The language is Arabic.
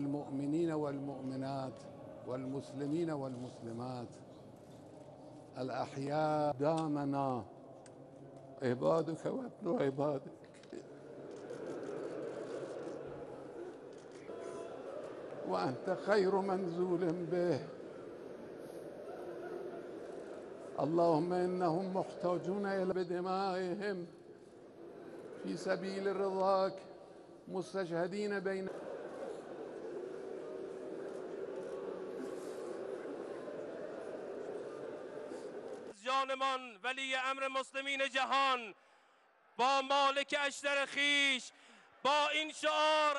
المؤمنين والمؤمنات والمسلمين والمسلمات. الأحياء دامنا. عبادك وابن عبادك. وأنت خير منزول به. اللهم إنهم محتاجون إلى بدمائهم في سبيل رضاك مستشهدين بين جانمان ولی امر مسلمین جهان با مالک اشتر خیش با این شعار